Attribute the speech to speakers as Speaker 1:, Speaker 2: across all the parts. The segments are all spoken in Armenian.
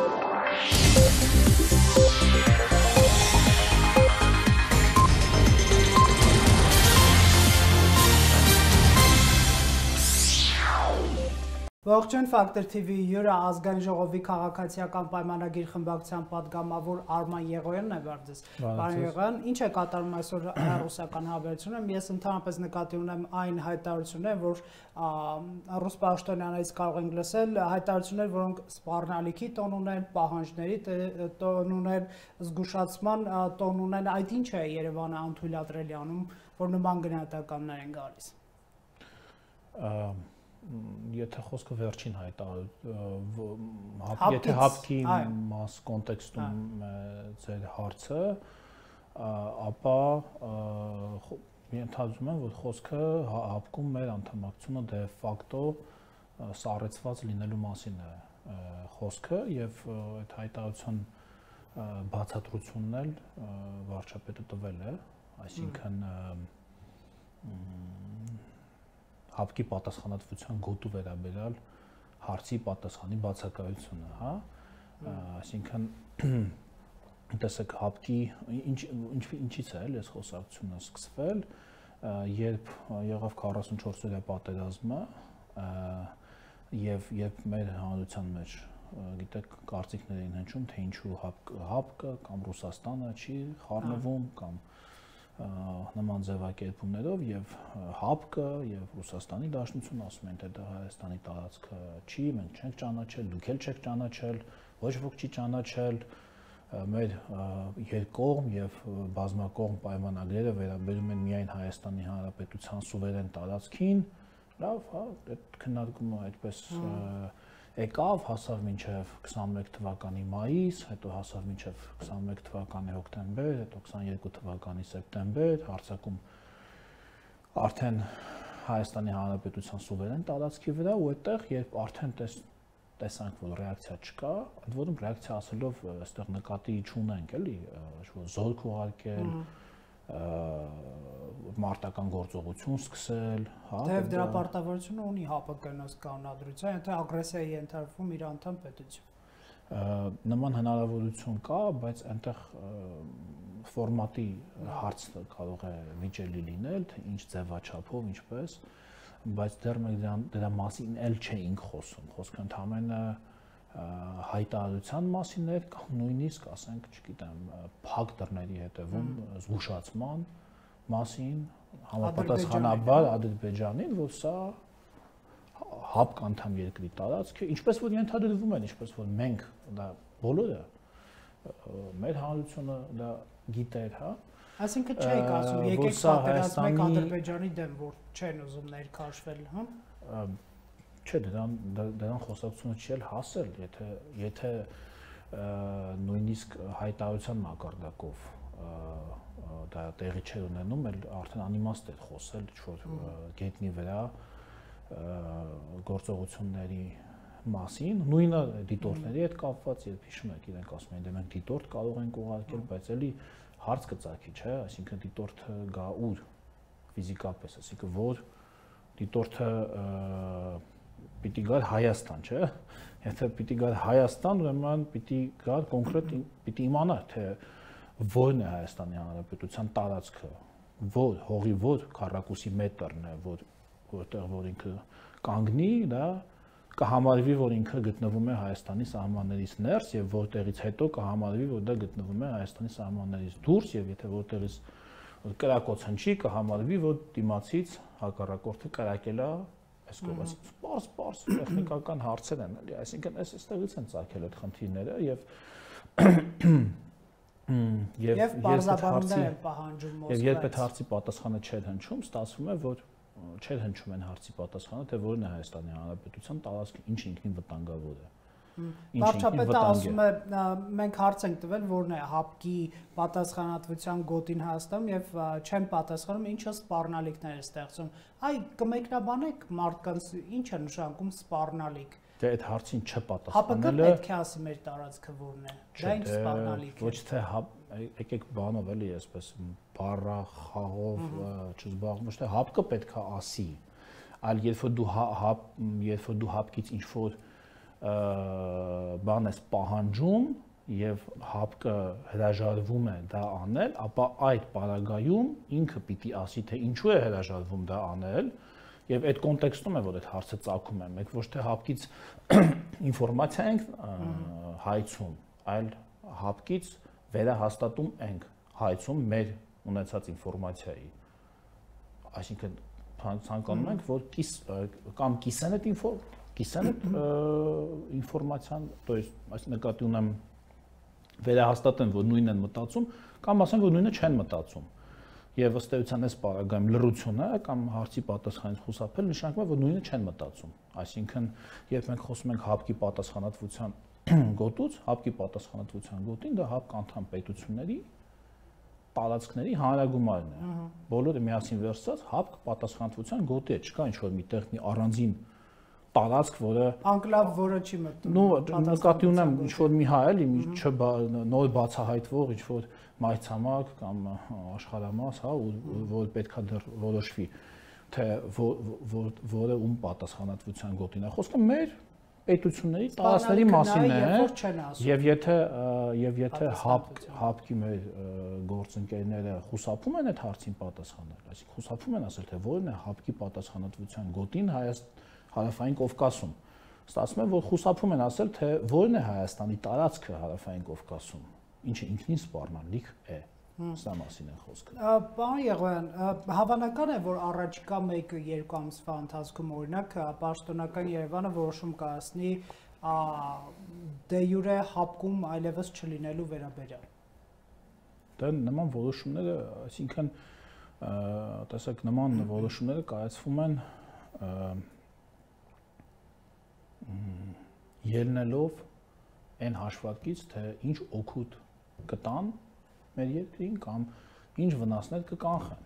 Speaker 1: you Ողջույն Factor TV-ի հյուրը ազգային ժողովի քաղաքացիական պայմանագիր խմբակցության падգամավոր Արման Եղոյանն է վարձես։ Պարոն Եղոյան, ինչ է կատարում այսօր ռուսական հավերժությունում։ Ես ընդհանրապես նկատի ունեմ այն հայտարարությունները, որ ռուս պաշտոնյաներից կարող ենք լսել հայտարարություններ, որոնք սպառնալիքի տոն ունեն, պահանջների տոն ունեն, զգուշացման տոն ունեն։ Այդ ինչ է Երևանը անթույլատրելի անում, որ նման գնահատականներ են գալիս։
Speaker 2: Ա եթե խոսքը վերջին հայտա եթե հապկի մաս կոնտեքստում ձեր հարցը ապա ենթադրում եմ որ խոսքը հապկում մեր անդամակցությունը դե ֆակտո սառեցված լինելու մասին է խոսքը եւ այդ հայտարարության բացատրությունն էլ վարչապետը տվել է այսինքն հապկի պատասխանատվության գոտու վերաբերյալ հարցի պատասխանի բացակայությունը, հա? Այսինքն տեսեք հապկի ինչ ինչ ինչից է էլ այս խոսակցությունը սկսվել, երբ եղավ 44 օրյա պատերազմը եւ երբ մեր հանրության մեջ գիտեք կարծիքներ էին հնչում թե ինչու հապ հապկը կամ Ռուսաստանը չի խառնվում կամ հա նման ձևակերպումներով եւ ՀԱՊԿ եւ Ռուսաստանի Դաշնությունը ասում են թե դա Հայաստանի տարածքը չի, մենք չենք ճանաչել, դուք էլ չեք ճանաչել, ոչ ոք չի ճանաչել մեր երկկողմ եւ բազմակողմ պայմանագրերը վերաբերում են միայն Հայաստանի Հանրապետության սուվերեն տարածքին, լավ, հա, այդ քննարկումը այդպես եկավ, հասավ մինչև 21 թվականի մայիս, հետո հասավ մինչև 21 թվականի հոկտեմբեր, հետո 22 թվականի սեպտեմբեր, հարցակում արդեն Հայաստանի Հանրապետության սուվերեն տարածքի վրա ու այդտեղ երբ արդեն տես տեսանք որ ռեակցիա չկա, ընդ որում ռեակցիա ասելով այստեղ նկատի չունենք էլի, զորք ուղարկել, մարտական գործողություն սկսել,
Speaker 1: հա։ Թեև դրա պարտավորությունը ունի ՀԱՊԿ-նոց կանոնադրության, եթե ագրեսիայի ենթարկվում իր անդամ պետություն։
Speaker 2: Նման հնարավորություն կա, բայց այնտեղ ֆորմատի հարց կարող է վիճելի լինել, թե ինչ ձևաչափով, ինչպես, բայց դեռ մենք դրա, դրա մասին էլ չէինք խոսում։ Խոսքը ընդհանրապես հայտարարության մասին էր կամ նույնիսկ ասենք, չգիտեմ, փակ դռների հետևում զգուշացման մասին համապատասխանաբար Ադրբեջանին, որ սա հապկ անդամ երկրի տարածք է, ինչպես որ ենթադրվում են, ինչպես որ մենք դա բոլորը մեր հանրությունը դա գիտեր, հա։
Speaker 1: Այսինքն չէիք ասում, եկեք պատերազմեք Ադրբեջանի դեմ, որ չեն ուզում ներքաշվել, հա։
Speaker 2: Չէ, դրան դրան խոսակցությունը չի հասել, եթե եթե նույնիսկ հայտարարության մակարդակով դա տեղի չէր ունենում, էլ արդեն անիմաստ էր խոսել ինչ-որ գետնի վրա գործողությունների մասին, նույնը դիտորդների հետ կապված, երբ հիշում եք, իրենք ասում են, դե մենք դիտորդ կարող ենք ուղարկել, բայց էլի հարց կծակի, չէ, այսինքն դիտորդը գա ուր ֆիզիկապես, այսինքն որ դիտորդը պիտի գար Հայաստան, չէ՞։ Եթե պիտի գար Հայաստան, ուրեմն պիտի գար կոնկրետ պիտի իմանա, թե որն է Հայաստանի Հանրապետության տարածքը, որ հողի որ քառակուսի մետրն է, որ որտեղ որ ինքը կանգնի, դա կհամարվի, որ ինքը գտնվում է Հայաստանի սահմաններից ներս եւ որտեղից հետո կհամարվի, որ դա գտնվում է Հայաստանի սահմաններից դուրս եւ եթե որտեղից կրակոց հնչի, կհամարվի, որ դիմացից հակառակորդը կրակել է այս կողմից սպարս սպարս տեխնիկական հարցեր են էլի այսինքն այս այստեղից են ցակել այդ խնդիրները եւ
Speaker 1: եւ եւ բարձրաբանումներ են պահանջում Մոսկվայից
Speaker 2: եւ երբ այդ հարցի պատասխանը չէր հնչում ստացվում է որ չէր հնչում այն հարցի պատասխանը թե որն է Հայաստանի Հանրապետության տարածքը ինչ ինքնին վտանգավոր է
Speaker 1: Վարչապետը ասում է մենք հարց ենք տվել որն է հապկի պատասխանատվության գոտին Հայաստանում եւ չեն պատասխանում ինչը սպառնալիքներ է ստեղծում։ Այ կմեկնաբանեք մարդկանց ինչ է նշանակում սպառնալիք։
Speaker 2: Դե այդ հարցին չպատասխանելը
Speaker 1: ՀԱՊԿ պետք է ասի մեր տարածքը որն է։ Դա ինչ սպառնալիք
Speaker 2: է։ Ոչ թե եկեք բանով էլի այսպես բառա խաղով չզբաղվում, ոչ թե ՀԱՊԿ պետք է ասի, այլ երբ որ դու հապ երբ որ դու հապկից ինչ որ բան ես պահանջում եւ հապկը հրաժարվում է դա անել, ապա այդ պարագայում ինքը պիտի ասի թե ինչու է հրաժարվում դա անել եւ այդ կոնտեքստում է որ այդ հարցը ցակում է մենք ոչ թե հապկից ինֆորմացիա ենք հայցում, այլ հապկից վերահաստատում ենք հայցում մեր ունեցած ինֆորմացիայի այսինքն ցանկանում ենք որ կիս կամ կիսեն այդ ինֆոր կիսեմ ինֆորմացիան, то есть այս նկատի ունեմ վերահաստատեմ, որ նույնն են մտածում կամ ասեմ, որ նույնը չեն մտածում։ Եվ ըստ էության այս պարագայում լրությունը կամ հարցի պատասխանից խուսափել նշանակում է, որ նույնը չեն մտածում։ Այսինքն, երբ մենք խոսում ենք հապկի պատասխանատվության գոտուց, հապկի պատասխանատվության գոտին դա հապկ անդամ պետությունների տարածքների հանրագումարն է։ Բոլորը միասին վերցած հապկ պատասխանատվության գոտի է, չկա ինչ որ միտեղ մի առանձին մի տարածք, որը
Speaker 1: անկլավ, որը չի մտնում։
Speaker 2: Ну, նկատի ունեմ ինչ որ մի հա էլի, մի նոր բացահայտվող ինչ որ մայցամաք կամ աշխարհամաս, հա, որ պետքա դեռ որոշվի թե որը ում պատասխանատվության գոտին է։ Խոսքը մեր պետությունների տարածքների մասին է եւ եթե եւ եթե հապ հապկի մեր գործընկերները խուսափում են այդ հարցին պատասխանել, այսինքն խուսափում են ասել թե որն է հապկի պատասխանատվության գոտին Հայաստան հարավային Կովկասում։ Ստացվում է, որ խուսափում են ասել, թե որն է Հայաստանի տարածքը հարավային Կովկասում, ինչը ինքնին սպառնալիք է։ Սա մասին է խոսքը։
Speaker 1: Պարոն Եղոյան, հավանական է, որ առաջիկա 1-2 ամսվա ընթացքում օրինակ պաշտոնական Երևանը որոշում կայացնի դե յուրե հապկում այլևս չլինելու վերաբերյալ։
Speaker 2: Դա նման որոշումները, այսինքն տեսեք նման որոշումները կայացվում են ելնելով այն հաշվարկից, թե ինչ օգուտ կտան մեր երկրին կամ ինչ վնասներ կկանխեն։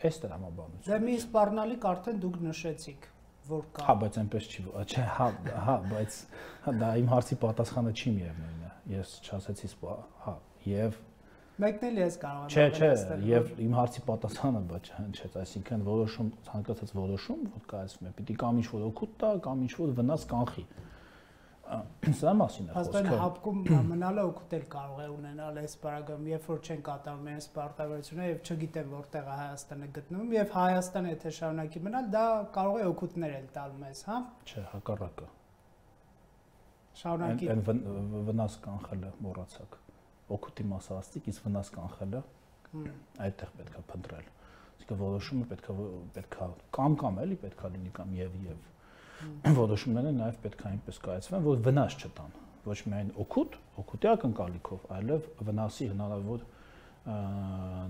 Speaker 2: Այս դրամաբանությունը։
Speaker 1: Դե մի սպառնալիք արդեն դուք նշեցիք, որ կա։
Speaker 2: Հա, բայց այնպես չի, չէ, հա, հա, բայց հա, դա իմ հարցի պատասխանը չի միևնույնը։ Ես չասեցի, հա, եւ
Speaker 1: Մեկն էլ ես կարող
Speaker 2: եմ։ Չէ, չէ, եւ իմ հարցի պատասխանը բաց հնչեց, այսինքն որոշում ցանկացած որոշում, որ կայացվում է, պիտի կամ ինչ-որ օգուտ տա, կամ ինչ-որ վնաս կանխի։ Սա մասին է խոսքը։
Speaker 1: Հաստատ հապկում մնալը օգուտ էլ կարող է ունենալ այս բարագայում, երբ որ չեն կատարում այս պարտավորությունը եւ չգիտեմ որտեղ է Հայաստանը գտնվում եւ Հայաստանը եթե շարունակի մնալ, դա կարող է օգուտներ էլ տալ մեզ, հա։
Speaker 2: Չէ, հակառակը։
Speaker 1: Շարունակի։
Speaker 2: Այն վնաս կանխելը մոռացակ օգուտի մասը իսկ վնաս կանխելը այդտեղ պետքա փնտրել իսկ որոշումը պետքա պետքա կամ կամ էլի պետքա լինի կամ եւ եւ որոշումները նաեւ պետքա այնպես կայացվեն որ վնաս չտան ոչ միայն օգուտ օգուտի ակնկալիքով այլև վնասի հնարավոր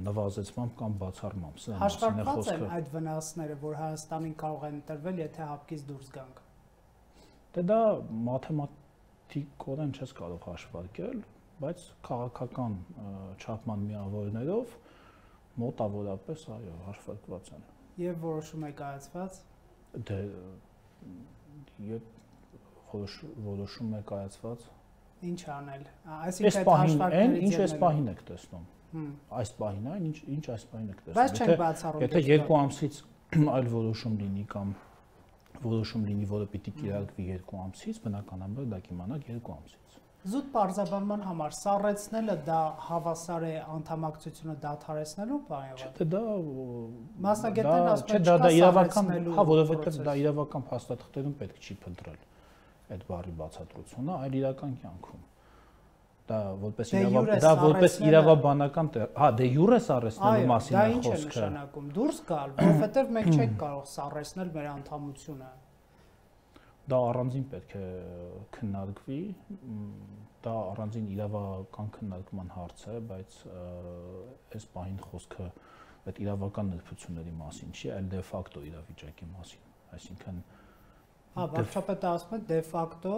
Speaker 2: նվազեցմամբ կամ բացառմամբ
Speaker 1: սա մասին է խոսքը են այդ վնասները որ Հայաստանին կարող են տրվել եթե հապկից դուրս գանք
Speaker 2: դե դա մաթեմատիկորեն չես կարող հաշվարկել բայց քաղաքական չափման միավորներով մոտավորապես այո հաշվարկված են
Speaker 1: եւ որոշում է կայացված
Speaker 2: դե եւ որոշում է կայացված
Speaker 1: ինչ անել այսինքն այդ
Speaker 2: հաշվարկներից ինչ այս պահին եք տեսնում այս պահին այն ինչ ինչ այս պահին եք տեսնում
Speaker 1: բայց չենք բացառում
Speaker 2: եթե երկու ամսից այլ որոշում լինի կամ որոշում լինի որը պիտի կիրարկվի երկու ամսից բնականաբար դա կիմանաք երկու ամսից
Speaker 1: Զուտ պարզաբանման համար սառեցնելը դա հավասար է անդամակցությունը դադարեցնելու բան
Speaker 2: է։ Չէ, դա
Speaker 1: մասնագետներն ասում են,
Speaker 2: դա դա իրավական, հա, որովհետև դա իրավական փաստաթղթերում պետք չի փնտրել այդ բառի բացատրությունը, այլ իրական կյանքում դա որպես
Speaker 1: դե
Speaker 2: իրավաբան դա որպես իրավաբանական հա դե յուրե սառեցնելու մասին է խոսքը։
Speaker 1: Դա ինչ է նշանակում։ Դուրս գալ, որովհետև մենք չենք կարող սառեցնել մեր անդամությունը
Speaker 2: դա առանձին պետք է քննարկվի դա առանձին իրավական քննարկման հարց է բայց այս պահին խոսքը այդ իրավական նրբությունների մասին չի այլ դե ֆակտո իրավիճակի մասին այսինքն
Speaker 1: հա վարչապետը ասում է դե ֆակտո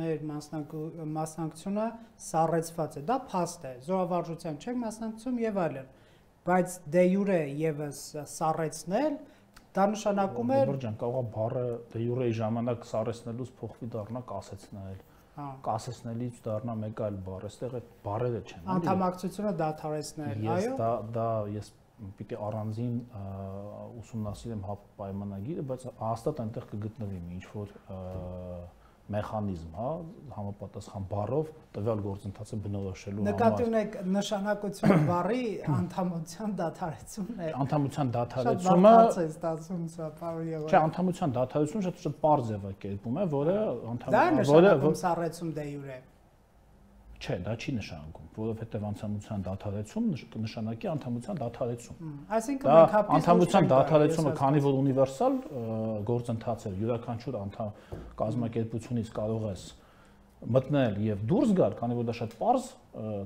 Speaker 1: մեր մասնակցությունը սառեցված է դա փաստ է զորավարժության չենք մասնակցում եւ այլն բայց դե յուրե եւս սառեցնել Դա նշանակում է
Speaker 2: Բուրջան կարող է բառը դե յուրեի ժամանակ սարեսնելուց փոխվի դառնա կասեցնել։ Հա։ Կասեցնելից դառնա մեկ այլ բառ, այստեղ այդ բառերը չեն։
Speaker 1: Անդամակցությունը դադարեցնել,
Speaker 2: այո։ Ես դա դա ես պիտի առանձին ուսումնասիրեմ հապ պայմանագիրը, բայց հաստատ այնտեղ կգտնվի մի ինչ որ մեխանիզմ, հա, համապատասխան բառով տվյալ գործընթացը բնորոշելու
Speaker 1: համար։ Նկատի ունեք նշանակությունը բառի անդամության դադարեցումն է։
Speaker 2: Անդամության դադարեցումը
Speaker 1: շատ է ստացվում սա եղել։
Speaker 2: Չէ, անդամության դադարեցումը շատ շատ բարձ ձևակերպում է, որը
Speaker 1: անդամ որը սառեցում դե յուրե։
Speaker 2: Չէ, դա չի նշանակում, որովհետև անդամության դադարեցում կնշանակի անդամության դադարեցում։
Speaker 1: Այսինքն մենք հապիս
Speaker 2: անդամության դադարեցումը, քանի որ ունիվերսալ գործընթաց է, յուրաքանչյուր անդամ կազմակերպությունից կարող ես մտնել եւ դուրս գալ, քանի որ դա շատ པարզ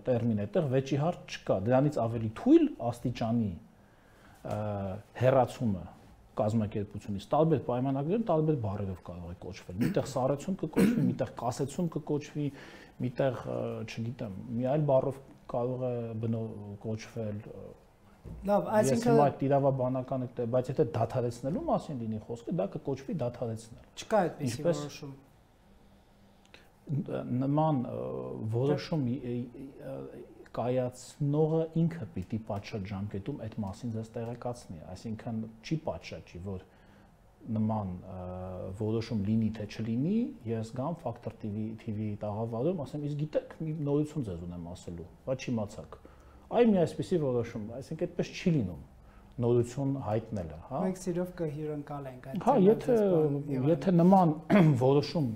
Speaker 2: տերմին է, այդտեղ վեճի հարց չկա։ Դրանից ավելի թույլ աստիճանի հերացումը կազմակերպությունից տարբեր պայմանագրերում տարբեր բառերով կարող է կոչվել։ Միտեղ սառեցում կկոչվի, միտեղ կասեցում կկոչվի, միտեղ, չգիտեմ, մի այլ բառով կարող է բնո կոչվել
Speaker 1: Լավ, այսինքն
Speaker 2: Ես հիմա տիրավաբանական է, բայց եթե դաթարեցնելու մասին լինի խոսքը, դա կկոչվի դաթարեցնել։
Speaker 1: Չկա այդպեսի որոշում։
Speaker 2: Նման որոշում կայացնողը ինքը պիտի պատշաճ ժամկետում այդ մասին ձեզ տեղեկացնի, այսինքն չի պատշաճի, որ նման որոշում լինի թե չլինի, ես գամ Factor TV TV-ի տաղավարում, ասեմ, իսկ գիտեք, մի նորություն ձեզ ունեմ ասելու, բայց չիմացաք։ Այ մի այսպեսի որոշում, այսինքն այդպես չի լինում նորություն հայտնելը, հա։
Speaker 1: Մենք սիրով կհյուրընկալենք այդ։
Speaker 2: Հա, եթե եթե նման որոշում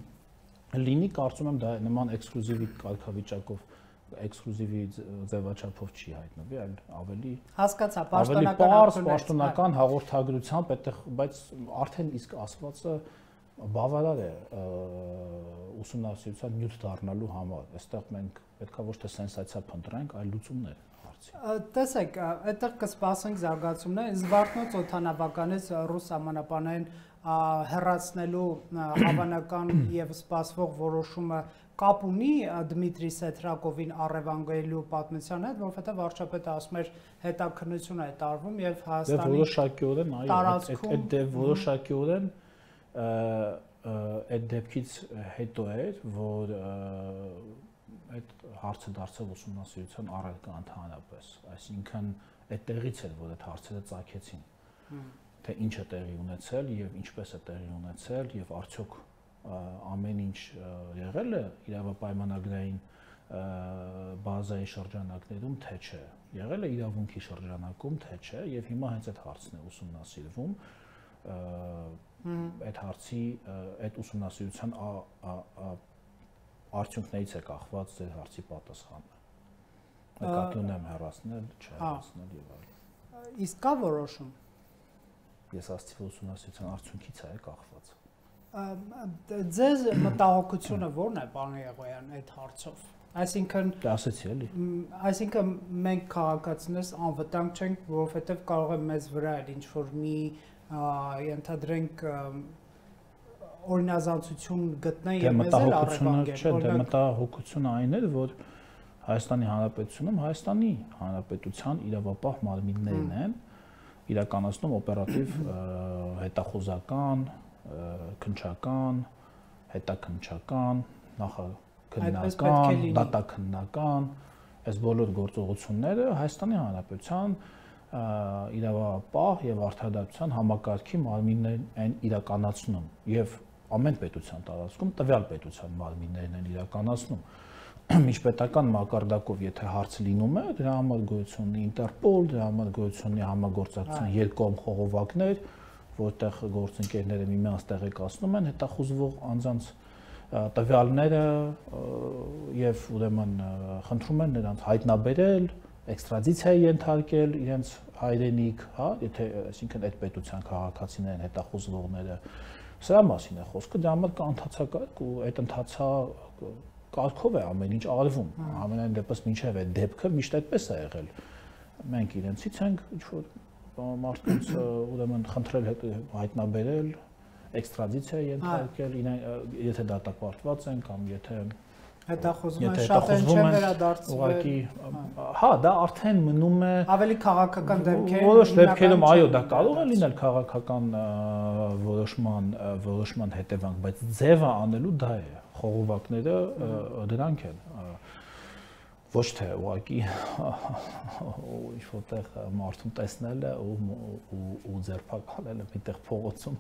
Speaker 2: լինի, կարծում եմ դա նման էքսկլյուզիվի կարգավիճակով էքսկլյուզիվի ձևաչափով չի հայտնվի, այլ ավելի
Speaker 1: հասկացա,
Speaker 2: պաշտոնական ավելի պաշտոնական հաղորդագրությամբ այդտեղ, բայց արդեն իսկ ասվածը բավարար է ուսումնասիրության նյութ դառնալու համար։ Այստեղ մենք պետքա ոչ թե սենսացիա փնտրենք, այլ լուծումներ
Speaker 1: Տեսեք, այդտեղ կսպասենք զարգացումներ։ Զվարթնոց օթանավականից ռուս համանապանային հեռացնելու հավանական եւ սպասվող որոշումը կապ ունի Դմիտրի Սեթրակովին առևանգելու պատմության հետ, որովհետև վարչապետը ասում էր հետաքննություն է տարվում եւ
Speaker 2: դե Հայաստանի որոշակիորեն այո, այդ դե որոշակիորեն այդ դեպքից հետո էր, որ այդ հարցը դարձավ ուսումնասիրության առարկա ընդհանրապես, այսինքն այդտեղից էր, որ այդ հարցերը ծագեցին թե ինչ է տեղի ունեցել եւ ինչպես է տեղի ունեցել եւ արդյոք ամեն ինչ եղել է իրավապայմանագրային բազայի շրջանակներում թե չէ եղել է իրավունքի շրջանակում թե չէ եւ հիմա հենց այդ հարցն է ուսումնասիրվում այդ հարցի այդ ուսումնասիրության արդյունքներից է կախված ձեր հարցի պատասխանը նկատի ունեմ հեռացնել, չհեռացնել եւ այլն
Speaker 1: իսկ կա որոշում
Speaker 2: ես ասացի ուսումնասիրության արդյունքից է կախված
Speaker 1: ձեզ մտահոգությունը ո՞րն է, պարոն Եղոյան, այդ հարցով։ Այսինքն
Speaker 2: Դա ասեցի էլի։
Speaker 1: Այսինքն մենք քաղաքացիներս անվտանգ չենք, որովհետև կարող է մեզ վրա էլ ինչ որ մի ենթադրենք օրինազանցություն գտնեն
Speaker 2: եւ մեզ էլ առևանգեն։ Չէ, դա մտահոգությունը այն է, որ Հայաստանի Հանրապետությունում Հայաստանի Հանրապետության իրավապահ մարմիններն են իրականացնում օպերատիվ հետախուզական քնչական, հետաքնչական, նախաքննական, դատաքննական, այս բոլոր գործողությունները Հայաստանի Հանրապետության իրավապահ եւ արդարադատության համակարգի մարմիններն են իրականացնում եւ ամեն պետության տարածքում տվյալ պետության մարմիններն են իրականացնում միջպետական մակարդակով եթե հարց լինում է դրա համար գոյություն ունի Ինտերպոլ, դրա համար գոյություն ունի համագործակցություն երկկողմ խողովակներ, որտեղ գործընկերները միմյանց տեղեկացնում են հետախուզվող անձանց տվյալները եւ ուրեմն խնդրում են նրանց հայտնաբերել, էքստրադիցիայի ենթարկել իրենց հայրենիք, հա, եթե այսինքն այդ պետության քաղաքացիներն հետախուզվողները սրա մասին է խոսքը, դրա համար կա ընթացակարգ ու այդ ընթացա կարգով է ամեն ինչ արվում։ Ամենայն դեպս մինչև այդ դեպքը միշտ այդպես է եղել։ Մենք իրենցից ենք ինչ որ մարդկանց ուրեմն խնդրել հայտնաբերել, էքստրադիցիա ենթարկել, եթե դատապարտված են կամ եթե
Speaker 1: հետախուզում են շատ են չեն վերադարձվել։
Speaker 2: Ուղղակի հա, դա արդեն մնում է
Speaker 1: ավելի քաղաքական դեպքեր։
Speaker 2: Որոշ դեպքերում այո, դա կարող է լինել քաղաքական որոշման որոշման հետևանք, բայց ձևը անելու դա է։ Խողովակները դրանք են ոչ թե ուղակի ինչ որտեղ մարդուն տեսնելը ու ու, ձերբակալելը միտեղ փողոցում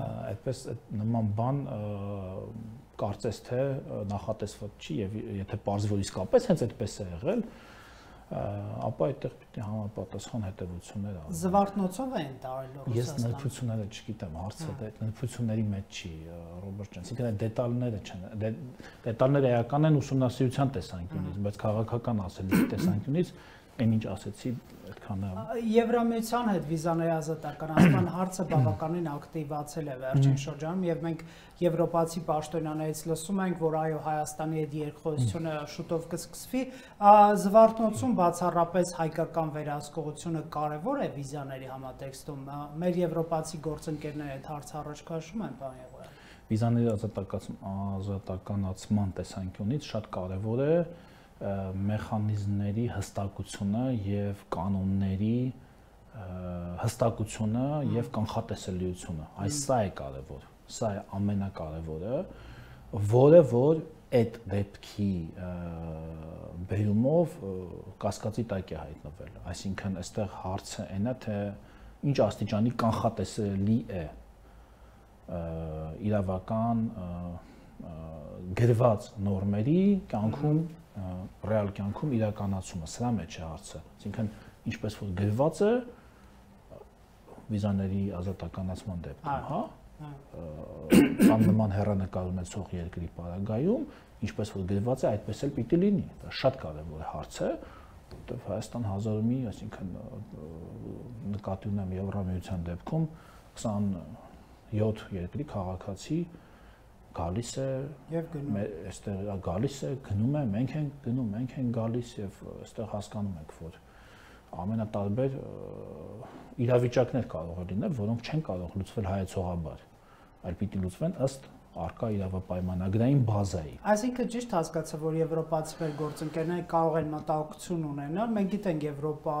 Speaker 2: այդպես նման բան կարծես թե նախատեսված չի եւ եթե parzvi որ իսկապես հենց այդպես է եղել, ապա այդտեղ պիտի համապատասխան հետևություններ
Speaker 1: անեն։ Զվարթնոցով են տարել
Speaker 2: Ռուսաստան։ Ես նրբությունները չգիտեմ, հարցը դա նրբությունների մեջ չի, Ռոբերտ ջան։ Իսկական դետալները չեն։ Դետալները էական են ուսումնասիրության տեսանկյունից, բայց քաղաքական ասելի տեսանկյունից այն ինչ ասեցի այդքան
Speaker 1: Եվրամիության հետ վիզաների ազատականացման հարցը բավականին ակտիվացել է վերջին շրջանում եւ մենք եվրոպացի պաշտոնյաներից լսում ենք, որ այո Հայաստանի հետ երկխոսությունը շուտով կսկսվի, զվարթնոցում բացառապես հայկական վերահսկողությունը կարևոր է վիզաների համատեքստում։ Մեր եվրոպացի գործընկերները այդ հարցը առաջ քաշում են, բան եղել։
Speaker 2: Վիզաների ազատականացման տեսանկյունից շատ կարևոր է մեխանիզմների հստակությունը եւ կանոնների հստակությունը եւ կանխատեսելիությունը։ Այս սա է կարևոր։ Սա է ամենակարևորը, որը որ այդ դեպքի բերումով կասկածի տակ է հայտնվել։ Այսինքն, այստեղ հարցը այնա թե ինչ աստիճանի կանխատեսելի է իրավական գրված նորմերի կյանքում ռեալ կյանքում իրականացումը, սրա մեջ է հարցը։ Այսինքն ինչպես որ գրված է վիզաների ազատականացման դեպքում, հա, կամ նման հերանեկար ունեցող երկրի պարագայում, ինչպես որ գրված է, այդպես էլ պիտի լինի։ Դա շատ կարևոր հարց է, որտեղ Հայաստան 1000-ի, այսինքն նկատի ունեմ Եվրամիության դեպքում 27 երկրի քաղաքացի գալիս է
Speaker 1: եւ գնում է
Speaker 2: այստեղ գալիս է գնում է մենք ենք գնում մենք ենք գալիս եւ այստեղ հասկանում ենք որ ամենատարբեր իրավիճակներ կարող է լինել որոնք չեն կարող լուծվել հայեցողաբար այլ պիտի լուծվեն ըստ արկա իրավապայմանագրային բազայի։
Speaker 1: Այսինքն ճիշտ հասկացա, որ եվրոպացի մեր գործընկերները կարող են մտահոգություն ունենալ։ Մենք գիտենք Եվրոպա,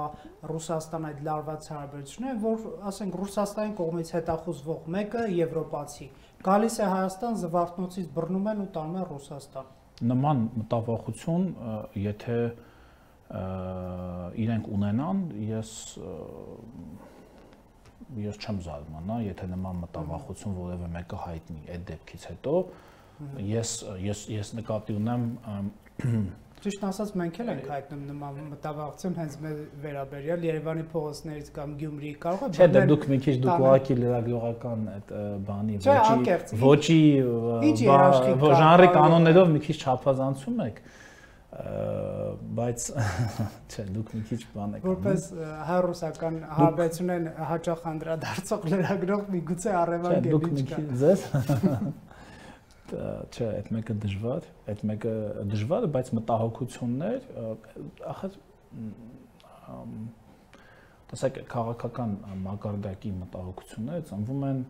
Speaker 1: Ռուսաստան այդ լարված հարաբերությունները, որ ասենք Ռուսաստանի կողմից հետախուզվող մեկը եվրոպացի գալիս է Հայաստան, զվարթնոցից բռնում են ու տանում են Ռուսաստան։
Speaker 2: Նման մտավախություն, եթե իրենք ունենան, ես ես չեմ զարմանա, եթե նման մտավախություն որևէ մեկը հայտնի այդ դեպքից հետո, ես ես ես նկատի ունեմ
Speaker 1: Ճիշտ ասած մենք էլ ենք հայտնում նման մտավախություն հենց մեր վերաբերյալ Երևանի փողոցներից կամ Գյումրիի կարող է
Speaker 2: Չէ, դե դուք մի քիչ դուք ուղակի լրագրողական այդ բանի ոչի ոչի ժանրի կանոններով մի քիչ չափազանցում եք բայց չէ դուք մի քիչ բան եք
Speaker 1: որպես հայ-ռուսական հարաբերությունեն հաճախ անդրադարձող լրագրող միգուցե առևան գելի չկա դուք մի քիչ
Speaker 2: ձեզ չէ, այդ մեկը դժվար, այդ մեկը դժվար է, բայց մտահոգություններ, ախր տեսեք քաղաքական մակարդակի մտահոգությունները ծնվում են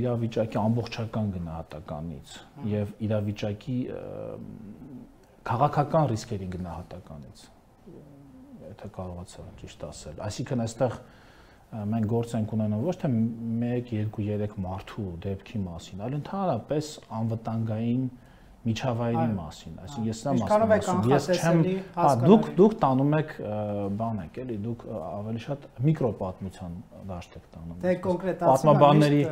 Speaker 2: իրավիճակի ամբողջական գնահատականից եւ իրավիճակի քաղաքական ռիսկերի գնահատականից եթե կարողացա ճիշտ ասել այսինքն այստեղ մենք գործ ենք ունենում ոչ թե 1, 2, 3 մարդու դեպքի մասին, այլ ընդհանրապես անվտանգային միջավայրի մասին, այսինքն ես դա մասն եմ, ես չեմ, հա, դուք դուք տանում եք բան եք, էլի, դուք ավելի շատ միկրոպատմության դաշտ եք տանում։
Speaker 1: Դե կոնկրետ
Speaker 2: պատմաբանների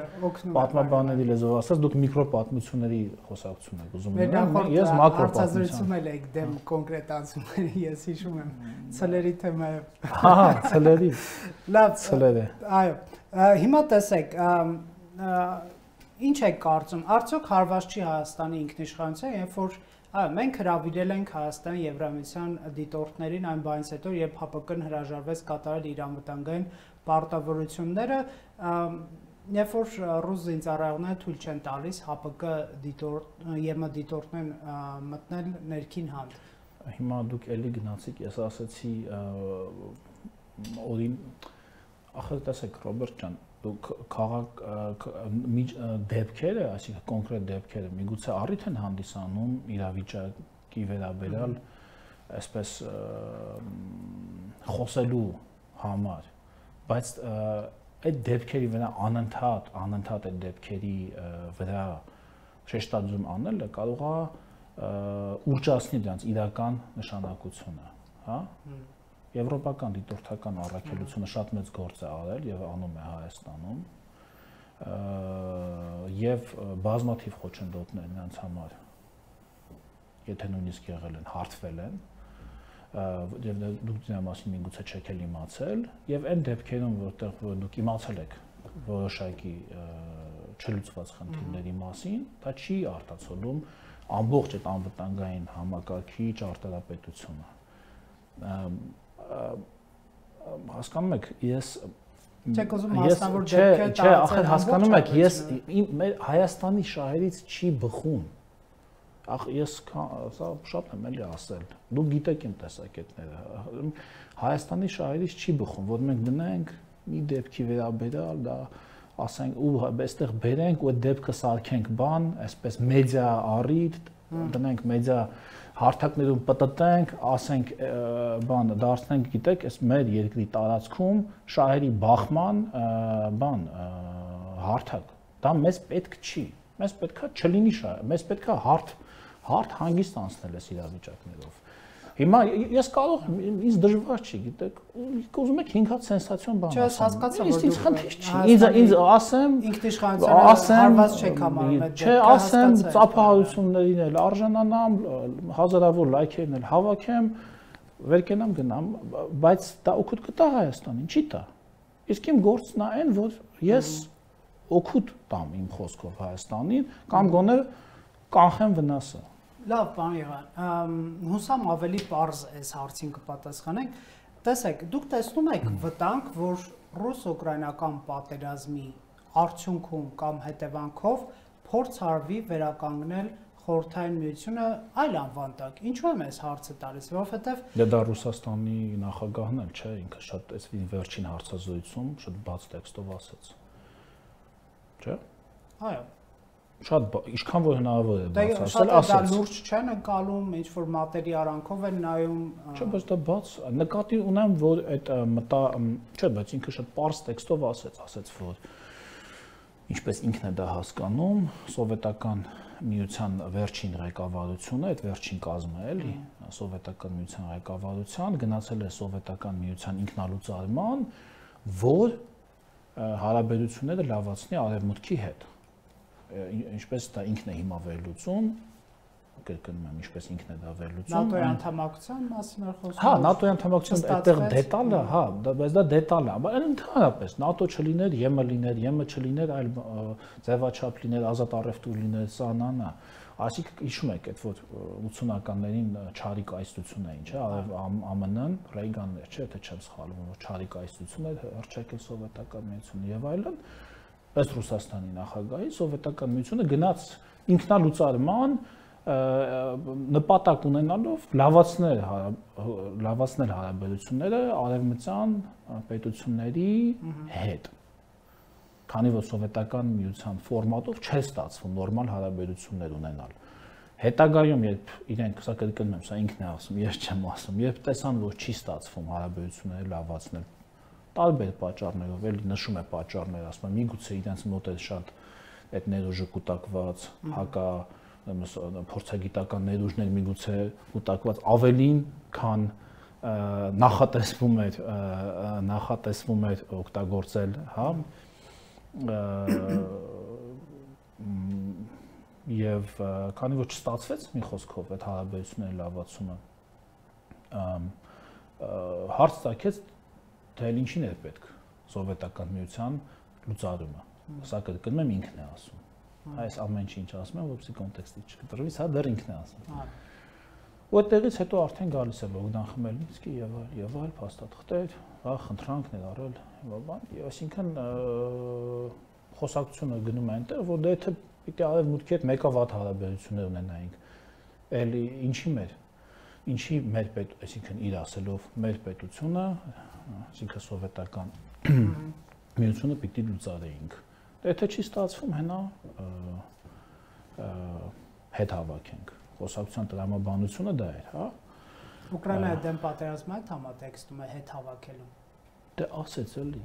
Speaker 2: պատմաբանների լեզվով ասած դուք միկրոպատմությունների խոսակցություն եք ուզում
Speaker 1: ունենալ, ես մակրոպատմություն էլ եք դեմ կոնկրետ անցումների, ես հիշում եմ ցլերի թեմայով։
Speaker 2: Հա, հա, ցլերի։
Speaker 1: Լավ,
Speaker 2: ցլերը։
Speaker 1: Այո։ Հիմա տեսեք, Ինչ եք կարծում, արդյոք հարված չի Հայաստանի ինքնիշխանության, երբ որ այո, մենք հրավիրել ենք Հայաստանի Եվրամիության դիտորդներին այն բանից հետո, երբ ՀՊԿ-ն հրաժարվեց կատարել իր անվտանգային պարտավորությունները, երբ որ ռուս զինծառայողները թույլ չեն տալիս ՀՊԿ դիտորդ ԵՄ դիտորդներն մտնել ներքին հանդ։
Speaker 2: Հիմա դուք էլի գնացիք, ես ասացի օրին ախր տեսեք Ռոբերտ ջան, քաղաք դեպքերը, այսինքն կոնկրետ դեպքերը միգուցե առիթ են հանդիսանում իրավիճակի վերաբերյալ այսպես խոսելու համար, բայց այդ դեպքերի վրա անընդհատ անընդհատ այդ դեպքերի վրա շեշտադրում անելը կարող է ուռճացնի դրանց իրական նշանակությունը, հա? Եվրոպական դիտորդական առաքելությունը շատ մեծ գործ է արել եւ անում է Հայաստանում եւ բազմաթիվ խոչընդոտներ նրանց համար եթե նույնիսկ եղել են հարթվել են եւ դուք դրա մասին միգուցե չեք էլ իմացել եւ այն դեպքերում որտեղ որ դուք իմացել եք որոշակի չլուծված խնդիրների մասին, դա չի արտացոլում ամբողջ այդ անվտանգային համակարգի ճարտարապետությունը։ Հասկանում եք, ես
Speaker 1: Չեք ուզում մասնավոր դեպքեր
Speaker 2: տարածել։ Չէ, ախր հասկանում եք, ես մեր Հայաստանի շահերից չի բխում ախ ես սա շատ եմ էլի ասել դու գիտեք իմ տեսակետները Հայաստանի շահերից չի բխում որ մենք գնանք մի դեպքի վերաբերալ դա ասենք ու այստեղ բերենք ու այդ դեպքը սարքենք բան այսպես մեդիա առիթ դնենք մեդիա հարթակներում պատտենք, ասենք բան դարձնենք, գիտեք, այս մեր երկրի տարածքում շահերի բախման բան հարթակ։ Դա մեզ պետք չի։ Մեզ պետքա չլինի շահ, մեզ պետքա հարթ հարթ հանգիստ անցնել այս իրավիճակներով։ Հիմա ես կարող ինձ դժվար չի, գիտեք, ուզում եք 5 հատ սենսացիոն բան
Speaker 1: ասեմ։ Չէ, հասկացա, որ
Speaker 2: ինձ խնդիր չի։ Ինձ ինձ ասեմ,
Speaker 1: ինքնիշխանությունը հարված չեք համարում այդ
Speaker 2: Չէ, ասեմ, ծափահարություններին էլ արժանանամ, հազարավոր լայքերն էլ հավաքեմ, վեր կենամ գնամ, բայց դա օգուտ կտա Հայաստանին, չի տա։ Իսկ իմ գործն է այն, որ ես օգուտ տամ իմ խոսքով Հայաստանին կամ գոնե կանխեմ վնասը։
Speaker 1: Լավ, պարոն Եղան, հուսամ ավելի པարզ այս հարցին կպատասխանենք։ Տեսեք, դուք տեսնում եք վտանգ, որ ռուս-ուկրաինական պատերազմի արդյունքում կամ հետևանքով փորձ արվի վերականգնել խորթային միությունը այլ անվան տակ։ Ինչու եմ այս հարցը տալիս, որովհետև
Speaker 2: Դե դա Ռուսաստանի նախագահն էլ չէ, ինքը շատ այս վերջին հարցազրույցում շատ բաց տեքստով ասաց։ Չէ՞։
Speaker 1: Այո
Speaker 2: շատ ինչքան որ հնարավոր է
Speaker 1: բացասել ասած։ Դա լուրջ չեն նկալում, ինչ որ մատերի արանքով են նայում։
Speaker 2: Չէ, բայց դա բաց նկատի ունեմ, որ այդ մտա, չէ, բայց ինքը շատ པարս տեքստով ասեց, ասեց, որ ինչպես ինքն է դա հասկանում, սովետական միության վերջին ղեկավարությունը, այդ վերջին կազմը էլի, սովետական միության ղեկավարության գնացել է սովետական միության ինքնալուծարման, որ հարաբերությունները լավացնի արևմուտքի հետ ինչպես դա ինքն է հիմա վերլուծում կրկնում եմ, ինչպես ինքն է դա վերլուծում։
Speaker 1: ՆԱՏՕ-ի անդամակցության մասին էր խոսքը։
Speaker 2: Հա, ՆԱՏՕ-ի անդամակցության այդտեղ դետալը, հա, բայց դա դետալ է, բայց ընդհանրապես ՆԱՏՕ չլիներ, ԵՄ լիներ, ԵՄ չլիներ, այլ ձևաչափ լիներ, ազատ առևտուր լիներ, սա նանա։ Այսինքն հիշում եք այդ որ 80-ականներին չարի կայսրությունը ինչ է, ԱՄՆ-ն, Ռեյգանն էր, չէ՞, թե չեմ սխալվում, որ չարի կայսրությունը հրճակել սովետական միությունը եւ այլն ըստ Ռուսաստանի նախագահի սովետական միությունը գնաց ինքնալուծարման նպատակ ունենալով լավացնել լավացնել հարաբերությունները արևմտյան պետությունների հետ քանի որ սովետական միության ֆորմատով չէ ստացվում նորմալ հարաբերություններ ունենալ հետագայում երբ իրենք սա կրկնում եմ սա ինքն է ասում ես չեմ ասում երբ տեսան որ չի ստացվում հարաբերությունները լավացնել տարբեր պատճառներով էլի նշում է պատճառներ, ասում եմ, միգուցե իրենց մոտ է շատ այդ ներուժը կուտակված, հակա փորձագիտական ներուժներ միգուցե կուտակված ավելին, քան նախատեսվում էր նախատեսվում էր օգտագործել, հա եւ քանի որ չստացվեց մի խոսքով այդ հարաբերությունների լավացումը հարց ցակեց թե ինչին է պետք սովետական միության լուծարումը։ Սա կրկնում եմ ինքն է ասում։ Այս ամեն ինչ ասում եմ, որպեսզի կոնտեքստի չկտրվի, սա դեռ ինքն է ասում։ Ու այդտեղից հետո արդեն գալիս է Բոգդան Խմելնիցկի եւ այլ եւ այլ փաստաթղթեր, հա, խնդրանքներ արել, բան, եւ այսինքն խոսակցությունը գնում է այնտեղ, որ դե եթե պիտի արևմուտքի հետ մեկավատ հարաբերություններ ունենայինք, էլի ինչի մեր ինչի մեր պետ, այսինքն իր ասելով մեր պետությունը այսինքն սովետական միությունը պիտի լուծարեինք։ Դե եթե չի ստացվում, հենա հետ հավաքենք։ Խոսակցության տրամաբանությունը դա էր, հա։
Speaker 1: Ուկրաինայի դեմ պատերազմը համատեքստում է հետ հավաքելու։
Speaker 2: Դե ասեց էլի։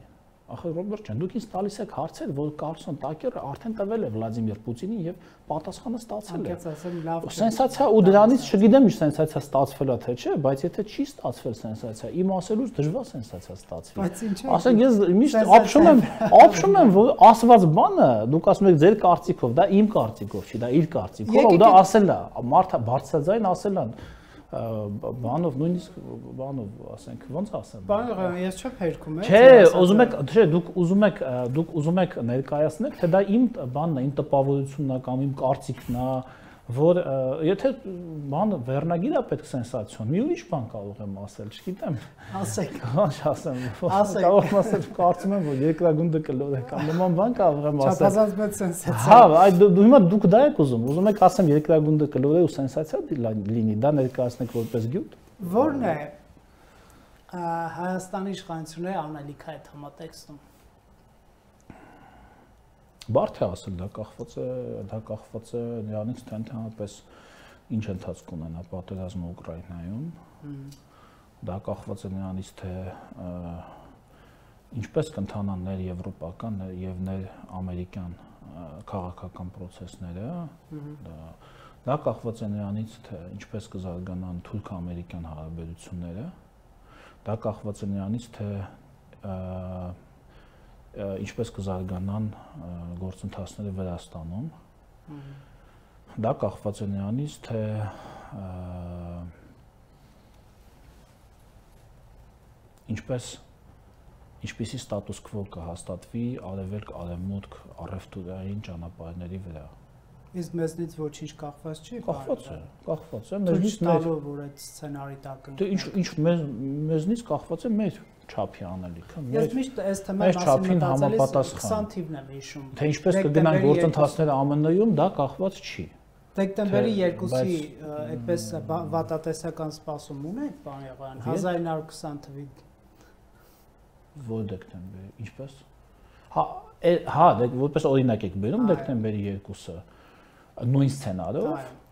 Speaker 2: Ախր Ռոբերտ ջան, դուք ինձ տալիս եք հարցեր, որ Կարլսոն Տակերը արդեն տվել է Վլադիմիր Պուտինին եւ պատասխանը ստացել է։ Սենսացիա ու դրանից չգիտեմ ինչ սենսացիա ստացվել է թե չէ, բայց եթե չի ստացվել սենսացիա, իմ ասելուց դժվար սենսացիա ստացվի։
Speaker 1: Բայց ինչ է։
Speaker 2: Ասենք ես միշտ ապշում եմ, ապշում եմ, որ ասված բանը, դուք ասում եք ձեր կարծիքով, դա իմ կարծիքով չի, դա իր կարծիքով, ու դա ասել է, մարդը բարձրաձայն ասել է բանով նույնիսկ բանով ասենք ոնց ասեմ
Speaker 1: բանը ես չեմ հերքում
Speaker 2: է չէ ուզում եք չէ դուք ուզում եք դուք ուզում եք ներկայացնել թե դա իմ բանն է իմ տպավորությունն է կամ իմ կարծիքն է որ եթե բան վերնագիր է պետք սենսացիոն, մի ուրիշ բան կարող եմ ասել, չգիտեմ։
Speaker 1: Ասեք։
Speaker 2: Ոնց ասեմ։ Կարող եմ ասել, կարծում եմ, որ երկրագունդը կլոր է կամ նման բան կարող եմ ասել։
Speaker 1: Չափազանց մեծ սենսացիա։
Speaker 2: Հա, այդ դու հիմա դուք դա եք ուզում։ Ուզում եք ասեմ երկրագունդը կլոր է ու սենսացիա լինի, դա ներկայացնեք որպես գյուտ։
Speaker 1: Որն է Հայաստանի իշխանությունների անելիքը այդ համատեքստում։
Speaker 2: Բարդ է ասել, դա կախված է, դա կախված է նրանից, թե ընդհանրապես ինչ ընթացք ունենա պատերազմը Ուկրաինայում։ Դա կախված է նրանից, թե ինչպես կընթանան ներ եվրոպական եւ ներ ամերիկյան քաղաքական process-ները, դա դա կախված է նրանից, թե ինչպես կզարգանան թուրք-ամերիկյան հարաբերությունները։ Դա կախված է նրանից, թե ինչպես կզարգանան գործընթացները Վրաստանում։ Դա կախված է նրանից, թե ինչպես ինչպիսի ստատուս քվո կհաստատվի արևելք արևմուտք առևտուրային ճանապարհների վրա։
Speaker 1: Իսկ մեզնից ոչինչ կախված չի։
Speaker 2: Կախված է, կախված է։
Speaker 1: Մեզնից մեր որ այդ սցենարի տակ
Speaker 2: ընկնի։ Դե ինչ ինչ մեզնից կախված է մեր չափի անելիքը։
Speaker 1: Ես միշտ այս թեման
Speaker 2: մասին մտածելիս
Speaker 1: 20 թիվն եմ հիշում։
Speaker 2: Թե ինչպես կգնան գործընթացները ԱՄՆ-ում, դա կախված չի։
Speaker 1: Դեկտեմբերի 2-ի այդպես վատատեսական սպասում ունեք, պարոն Եղայան, 1920 թվի։
Speaker 2: Որ դեկտեմբերի, ինչպես։ Հա, հա, դե որպես օրինակ եք բերում դեկտեմբերի 2-ը նույն սցենարով։
Speaker 1: Այո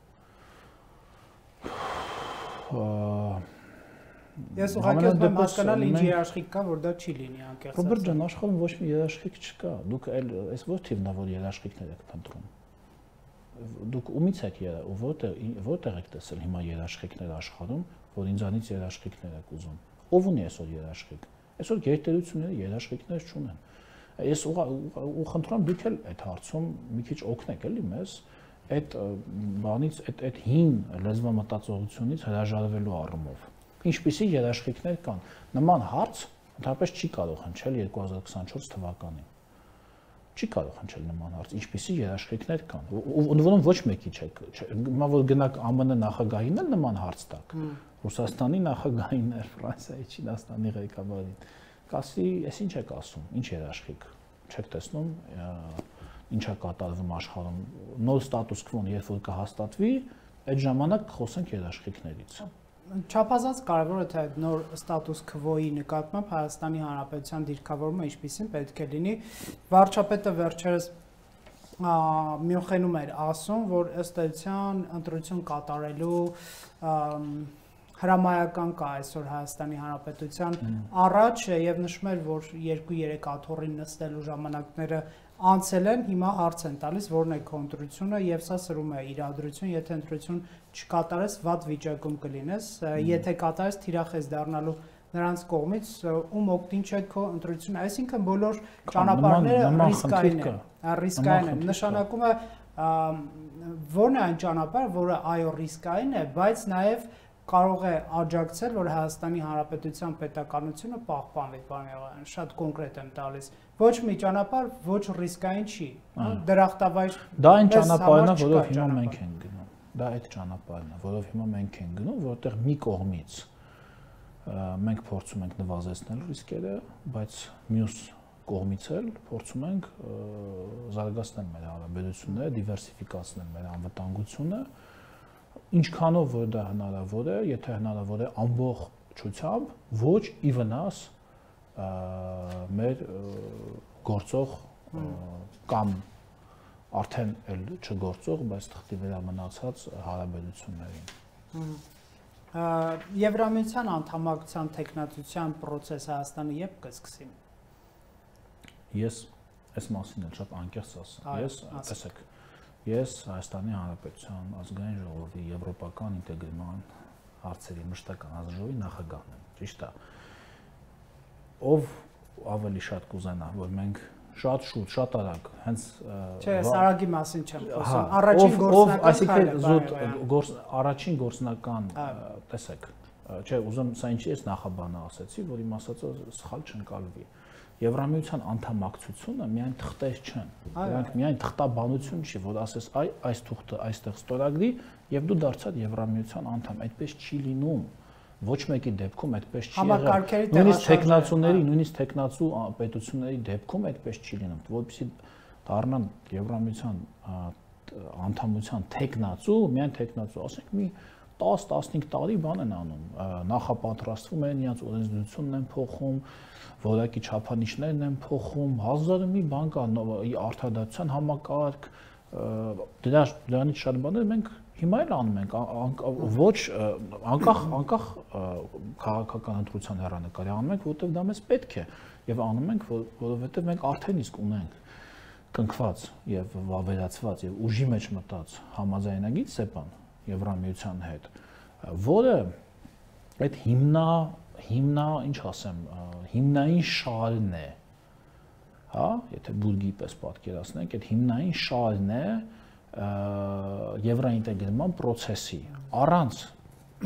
Speaker 1: Ես ուղղակի ուզում հասկանալ ինչ երաշխիք կա, որ դա չի լինի անկեղծ։
Speaker 2: Ռոբերտ ջան, աշխարհում ոչ մի երաշխիք չկա։ Դուք այլ այս ոչ թիվնա որ երաշխիքներ եք փնտրում։ Դուք ումից եք որտեղ որտեղ եք տեսել հիմա երաշխիքներ աշխարհում, որ ինձանից երաշխիքներ եք ուզում։ Ո՞վ ունի այսօր երաշխիք։ Այսօր գերտերությունները երաշխիքներ չունեն։ Ես ու խնդրում դուք էլ այդ հարցում մի քիչ օգնեք էլի մեզ այդ բանից այդ այդ հին լեզվամտածողությունից հրաժարվելու առումով ինչպիսի երաշխիքներ կան։ Նման հարց ընդհանրապես չի կարող հնչել 2024 թվականին։ Չի կարող հնչել նման հարց, ինչպիսի երաշխիքներ կան։ Որոնց ոչ մեկի չէ։ Հիմա որ գնաք ԱՄՆ նախագահին էլ նման հարց տակ։ Ռուսաստանի նախագահին, Ֆրանսիայի, Չինաստանի ղեկավարին։ Կասի, «Էս ինչ եք ասում, ինչ երաշխիք»։ Չեք տեսնում ինչա կատարվում աշխարհում։ Նոր ստատուս քվոն երբ որ կհաստատվի, այդ ժամանակ կխոսենք երաշխիքներից
Speaker 1: չափազանց կարևոր է թե այդ նոր ստատուս քվոյի նկատմամբ Հայաստանի Հանրապետության դիրքավորումը ինչպեսին պետք է լինի։ Վարչապետը վերջերս Մյունխենում էր ասում, որ ըստ էության ընտրություն կատարելու հրամայական կա այսօր Հայաստանի Հանրապետության առաջ եւ նշում էր, որ 2-3 աթոռին նստելու ժամանակները անցել են, հիմա հարց են տալիս, որն է կոնտրությունը եւ սա սրում է իրադրություն, եթե ընտրություն չկատարես, վատ վիճակում կլինես, եթե կատարես, թիրախ ես դառնալու նրանց կողմից ում օգտին չէ քո ընտրությունը, այսինքն բոլոր ճանապարհները ռիսկային են, ռիսկային են։ Նշանակում է ո՞րն է այն ճանապարհը, որը այո ռիսկային է, բայց նաև կարող է աջակցել, որ Հայաստանի Հանրապետության պետականությունը պահպանվի, պարոն Եղայան, շատ կոնկրետ եմ տալիս։ Ոչ մի ճանապարհ ոչ ռիսկային չի, դրախտավայր։
Speaker 2: Դա այն ճանապարհն է, որով հիմա մենք ենք գնում։ Դա այդ ճանապարհն է, որով հիմա մենք ենք գնում, որտեղ մի կողմից մենք փորձում ենք նվազեցնել ռիսկերը, բայց մյուս կողմից էլ փորձում ենք զարգացնել մեր հարաբերությունները, դիվերսիֆիկացնել մեր անվտանգությունը, ինչքանով որ դա հնարավոր է, եթե հնարավոր է ամբողջությամբ, ոչ ի վնաս մեր գործող կամ արդեն էլ չգործող, բայց թղթի վրա մնացած հարաբերություններին։
Speaker 1: Եվրամիության անդամակցության տեխնատության process Հայաստանը երբ կսկսի։
Speaker 2: ես այս մասին էլ շատ անկեղծ ասեմ։ Ես տեսեք, ես Հայաստանի Հանրապետության ազգային ժողովի եվրոպական ինտեգրման հարցերի մշտական ազգժողովի նախագահն եմ։ Ճիշտ է։ Ով ավելի շատ կուզենա, որ մենք շատ շուտ, շատ արագ, հենց
Speaker 1: Չէ, արագի մասին չեմ խոսում։ Առաջին գործնական
Speaker 2: այսինքն զուտ գործ առաջին գործնական, տեսեք, չէ, ուզում սա ինչի էս նախաբանը ասացի, որ իմ ասածը սխալ չընկալվի։ Եվրամիության անդամակցությունը միայն թղթեր չեն։ Դրանք միայն թղթաբանություն չի, որ ասես այ այս թուղթը այստեղ ստորագրի եւ դու դարձած Եվրամիության անդամ։ Այդպես չի լինում ոչ մեկի դեպքում այդպես չի
Speaker 1: եղել։
Speaker 2: Նույնիսկ տեխնացուների, նույնիսկ տեխնացու պետությունների դեպքում այդպես չի լինում, որովհետեւ դառնան Եվրամիության անդամության տեխնացու, միայն տեխնացու, ասենք մի 10-15 տարի բան են անում, նախապատրաստվում են, իրաց օրենսդրությունն են փոխում, որակի չափանիշներն են փոխում, հազարը մի բան կա, արտադրության համակարգ, դրա դրանից շատ բաներ մենք Հիմա էլ անում ենք ոչ անկախ անկախ քաղաքական ընտրության հերանեկարի անում ենք, որովհետև դա մեզ պետք է եւ անում ենք, որովհետև մենք արդեն իսկ ունենք կնքված եւ վավերացված եւ ուժի մեջ մտած համաձայնագիր ՍԵՊԱՆ Եվրամիության հետ, որը այդ հիմնա հիմնա, ինչ ասեմ, հիմնային շարն է։ Հա, եթե բուրգի պես պատկերացնենք, այդ հիմնային շարն է, եվրոինտեգրման process-ի։ Առանց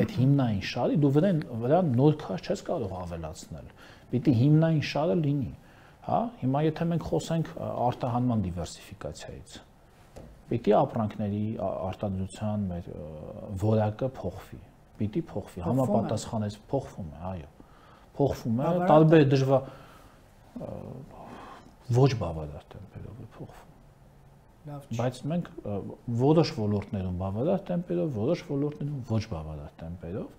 Speaker 2: այդ հիմնային շարի դու վրան վրան նոր քաշ չես կարող ավելացնել։ Պիտի հիմնային շարը լինի, հա? Հիմա եթե մենք խոսենք արտահանման դիվերսիֆիկացիայից, պիտի ապրանքների արտադրության մեր որակը փոխվի պիտի փոխվի համապատասխանեց փոխվում է այո փոխվում է տարբեր դժվար ոչ բավարար տեմպերով է փոխվում
Speaker 1: լավ չի
Speaker 2: բայց մենք որոշ ոլորտներում բավարար տեմպերով որոշ ոլորտներում ոչ բավարար տեմպերով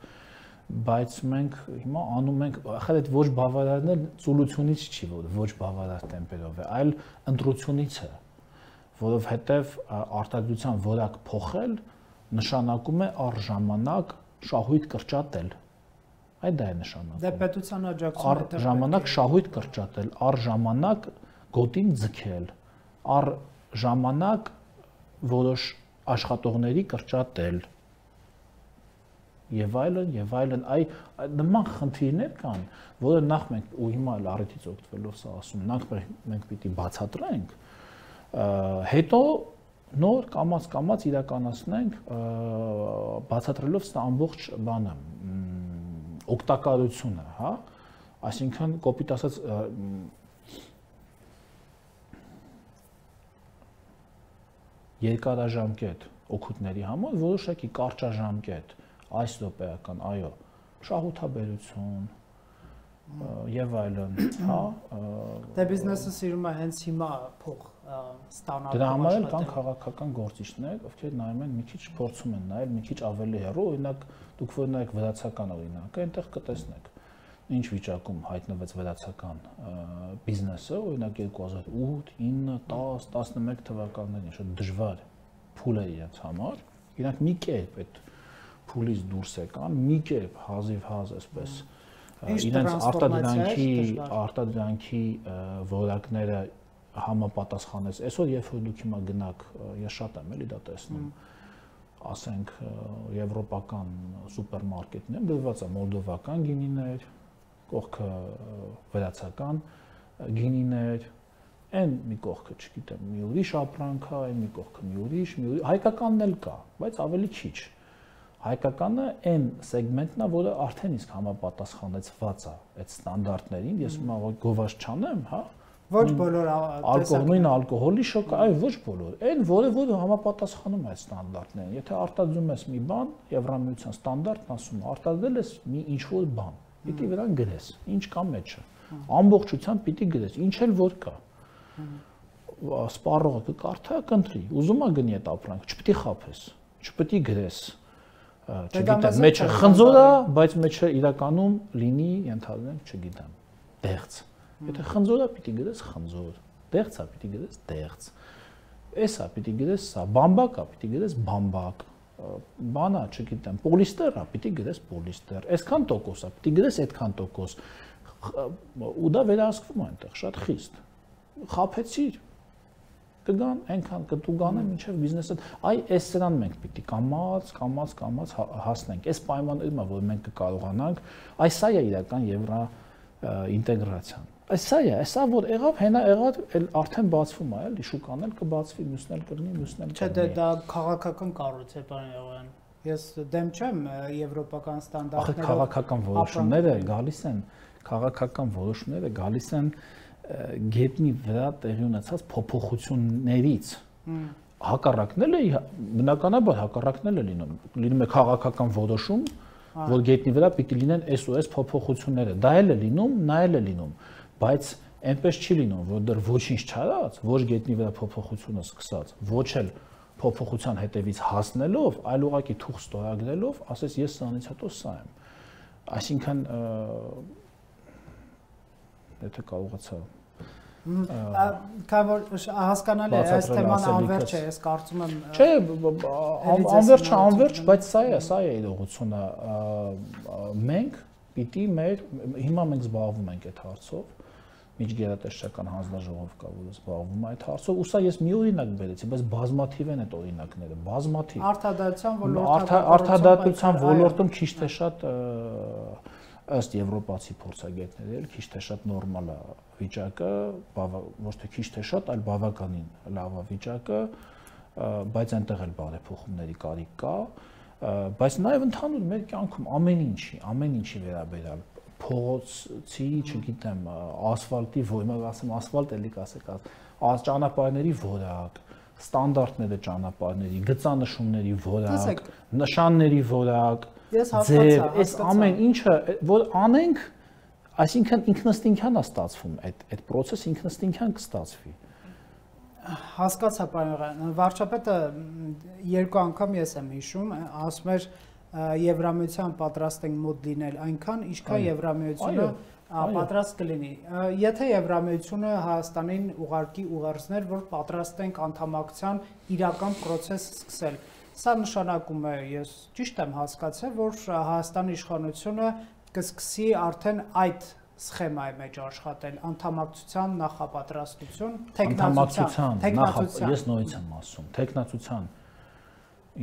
Speaker 2: բայց մենք հիմա անում ենք ախր այդ ոչ բավարարն էլ ծուլությունից չի որ ոչ բավարար տեմպերով է այլ ընտրությունից է որովհետև արտադրության որակ փոխել նշանակում է առ ժամանակ շահույթ կրճատել այդ դա է նշանակում։
Speaker 1: Դե պետության աջակցությունը
Speaker 2: առ ժամանակ շահույթ կրճատել, առ ժամանակ գոտին ձգել, առ ժամանակ որոշ աշխատողների կրճատել եւ այլն եւ այլն այ նման խնդիրներ կան որը նախ մենք ու հիմա էլ առիթից օգտվելով սա ասում նախ մենք պիտի բացատրենք հետո նոր կամած կամած իրականացնենք բացատրելով սա ամբողջ բանը օգտակարությունը հա այսինքն կոպիտ ասած երկարաժամկետ օգուտների համար որոշակի կարճաժամկետ այս ռոպեական, այո, շահութաբերություն եւ այլն, հա։
Speaker 1: Դե բիզնեսը սիրում է հենց հիմա փող ստանալ։
Speaker 2: Դրա համար էլ կան քաղաքական գործիչներ, ովքեր նայում են մի քիչ փորձում են նայել մի քիչ ավելի հեռու, օրինակ դուք որ նայեք վրացական օրինակը, այնտեղ կտեսնեք ինչ վիճակում հայտնվեց վրացական բիզնեսը, օրինակ 2008, 9, 10, 11 թվականներին շատ դժվար փուլ էր իրենց համար։ Իրանք մի կերպ այդ փուլից դուրս եկան, մի կերպ հազիվ հազ այսպես իրենց արտադրանքի արտադրանքի որակները համապատասխանեց։ Այսօր երբ որ դուք հիմա գնաք, ես շատ եմ էլի դա տեսնում ասենք եվրոպական սուպերմարկետներում դրված է մոլդովական գինիներ, կողքը վրացական գինիներ, այն մի կողքը, չգիտեմ, մի ուրիշ ապրանք է, այն մի կողքը մի ուրիշ, մի ուրիշ, հայկականն էլ կա, բայց ավելի քիչ։ Հայկականը այն սեգմենտն է, որը արդեն իսկ համապատասխանեցված է այդ ստանդարտներին, ես հիմա գովաշ չանեմ, հա,
Speaker 1: Ոչ բոլոր
Speaker 2: ալկոհոլ, նույն ալկոհոլի շոկ, այ ոչ բոլոր։ Այն որը որը համապատասխանում է ստանդարտներին։ Եթե արտադրում ես մի բան, Եվրամիության ստանդարտն ասում է, արտադրել ես մի ինչ որ բան, պիտի վրան գրես, ինչ կա մեջը։ Ամբողջությամբ պիտի գրես, ինչ էլ որ կա։ Սպառողը կկարդա, կընտրի, ուզում է գնի այդ ապրանք, չպիտի խափես, չպիտի գրես։ Չգիտեմ, մեջը խնձոր է, բայց մեջը իրականում լինի, ընդհանրենք, չգիտեմ, դեղց։ Եթե խնձոր է, պիտի գրես խնձոր, դեղց է, պիտի գրես դեղց։ Էսա պիտի գրես սա, բամբակ է, պիտի գրես բամբակ բանա, չգիտեմ, պոլիստեր է, պիտի գրես պոլիստեր։ Այսքան տոկոս է, պիտի գրես այդքան տոկոս։ Ու դա վերահսկվում է այնտեղ շատ խիստ։ խափեցիր կգան այնքան կտուգան են մինչև բիզնեսը այ այս սրան մենք պիտի կամած կամած կամած հա, հասնենք այս պայմաններում որ մենք կկարողանանք այ սա է իրական եվրո ինտեգրացիան այս սա է սա որ եղավ հենա եղավ էլ արդեն բացվում է էլի շուկան էլ կբացվի մյուսն էլ կգնի մյուսն էլ
Speaker 1: չէ դե դա քաղաքական կառույց է բան եղան ես դեմ չեմ եվրոպական ստանդարտներով
Speaker 2: ախր քաղաքական որոշումները գալիս են քաղաքական որոշումները գալիս են գետնի վրա տեղի ունեցած փոփոխություններից հակառակնել է բնականաբար հակառակնել է լինում լինում է քաղաքական որոշում որ գետնի վրա պիտի լինեն այս ու այս փոփոխությունները դա էլ է լինում նա էլ է լինում բայց այնպես չի լինում որ դեռ ոչինչ չարած ոչ գետնի վրա փոփոխությունը սկսած ոչ էլ փոփոխության հետևից հասնելով այլ ուղակի թուղ ստորագրելով ասես ես սրանից հետո սա եմ այսինքն եթե կարողացա
Speaker 1: Կամ որ հասկանալի է, այս թեման անverջ է, ես կարծում եմ
Speaker 2: Չէ, անverջ է, անverջ, բայց սա է, սա է իրողությունը։ Մենք պիտի մեր հիմա մենք զբաղվում ենք այդ հարցով միջգերատեսչական հանձնաժողով կա, որ զբաղվում է այդ հարցով, ու սա ես մի օրինակ բերեցի, բայց բազմաթիվ են այդ օրինակները, բազմաթիվ։
Speaker 1: Արտադատության ոլորտում
Speaker 2: արտադատության ոլորտում քիչ թե շատ ըստ եվրոպացի փորձագետների քիչ թե շատ նորմալ է վիճակը, ոչ թե քիչ թե շատ, այլ բավականին լավ է վիճակը, բայց այնտեղ էլ բարեփոխումների կարիք կա, բայց նաև ընդհանուր մեր կյանքում ամեն ինչի, ամեն ինչի վերաբերյալ փողոցի, չգիտեմ, ասֆալտի, ոյմա ասեմ, ասֆալտ էլի կասեք, աս ճանապարհների որակ, ստանդարտները ճանապարհների, գծանշումների որակ, նշանների որակ,
Speaker 1: Ես հասկացա,
Speaker 2: այս ամեն ինչը որ անենք, այսինքն ինքնըստինքյան է ստացվում, այդ այդ process ինքնըստինքյան կստացվի
Speaker 1: հասկացա պարոն վարչապետը երկու անգամ ես եմ հիշում ասում էր Եվրամիության պատրաստ ենք մոտ լինել այնքան ինչքան Եվրամիությունը պատրաստ կլինի եթե Եվրամիությունը Հայաստանին ուղարկի ուղերձներ որ պատրաստ ենք անդամակցության իրական process սկսել Սա նշանակում է, ես ճիշտ եմ հասկացել, որ Հայաստանի իշխանությունը կսկսի արդեն այդ սխեմայի մեջ աշխատել անդամակցության նախապատրաստություն,
Speaker 2: տեխնացության, տեխնացության։ Ես նույնից եմ ասում, տեխնացության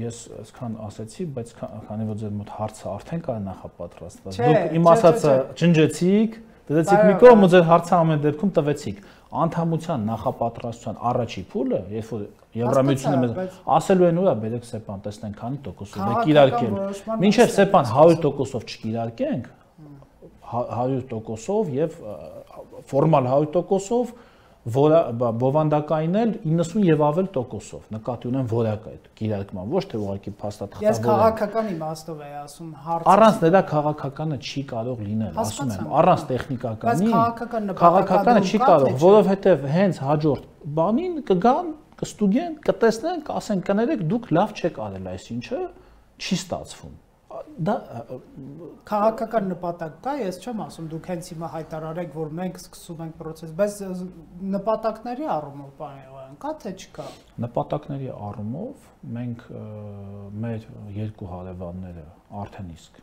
Speaker 2: ես այսքան ասացի, բայց քանի որ ձեր մոտ հարցը արդեն կա նախապատրաստված, դուք իմ ասածը ջնջեցիք, դրեցիք մի կողմ ու ձեր հարցը ամեն դեպքում տվեցիք անդամության նախապատրաստության առաջի փուլը, երբ որ Եվրամիությունը մեզ ասելու են ուրա բերեք սեպան, տեսնենք քանի տոկոսով է կիրարկել։ Մինչև սեպան 100%-ով չկիրարկենք, 100%-ով եւ ֆորմալ 100%-ով որը բովանդակային էլ 90 եւ ավել տոկոսով նկատի ունեն որակը այդ կիրարկման ոչ թե ուղղակի փաստաթղթավոր
Speaker 1: ես քաղաքական իմաստով եմ ասում
Speaker 2: հարցը առանց դա քաղաքականը չի կարող լինել ասում եմ առանց տեխնիկականի
Speaker 1: քաղաքականը
Speaker 2: չի կարող որովհետեւ հենց հաջորդ բանին կգան կստուգեն կտեսնեն կասեն կներեք դուք լավ չեք արել այսինչը չի ստացվում դա
Speaker 1: քաղաքական նպատակ կա, ես չեմ ասում դուք հենց հիմա հայտարարեք, որ մենք սկսում ենք process, բայց նպատակների առումով բան կա թե չկա։
Speaker 2: Նպատակների առումով մենք մեր երկու հարևանները արդեն իսկ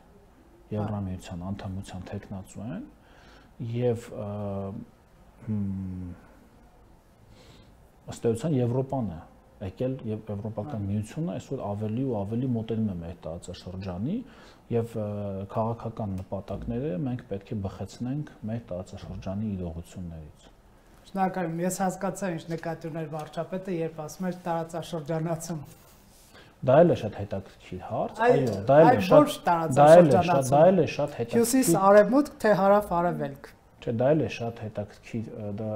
Speaker 2: Եվրամիության անդամության տեխնացու են եւ ըստ էության Եվրոպան է եկել եւ Եվրոպական միությունը այսօր ավելի ու ավելի մոտենում է մեր տարածաշրջանի եւ քաղաքական նպատակները մենք պետք է բխեցնենք մեր տարածաշրջանի իրողություններից։
Speaker 1: Շնորհակալ եմ, ես հասկացա ինչ նկատի ուներ վարչապետը, երբ ասում էր տարածաշրջանացում։
Speaker 2: Դա էլ է շատ հետաքրքիր հարց, այո, դա էլ է շատ դա էլ է շատ դա էլ է շատ հետաքրքիր։
Speaker 1: Հյուսիս արևմուտք թե հարավ արևելք։
Speaker 2: Չէ, դա էլ է շատ հետաքրքիր, դա